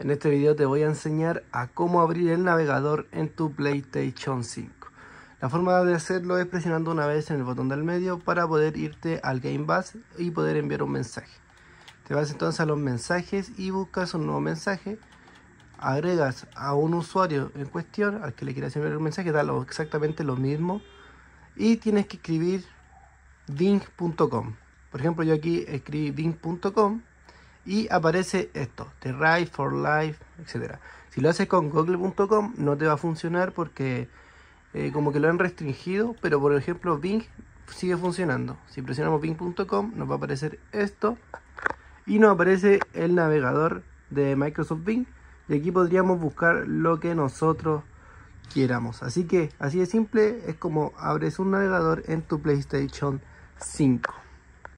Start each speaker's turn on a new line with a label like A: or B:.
A: En este video te voy a enseñar a cómo abrir el navegador en tu PlayStation 5. La forma de hacerlo es presionando una vez en el botón del medio para poder irte al Game Pass y poder enviar un mensaje. Te vas entonces a los mensajes y buscas un nuevo mensaje. Agregas a un usuario en cuestión al que le quieras enviar un mensaje, da exactamente lo mismo. Y tienes que escribir bing.com. Por ejemplo, yo aquí escribí bing.com y aparece esto, The Right for Life, etc. Si lo haces con google.com no te va a funcionar porque eh, como que lo han restringido, pero por ejemplo Bing sigue funcionando. Si presionamos bing.com nos va a aparecer esto y nos aparece el navegador de Microsoft Bing y aquí podríamos buscar lo que nosotros quieramos. Así que así de simple es como abres un navegador en tu PlayStation 5.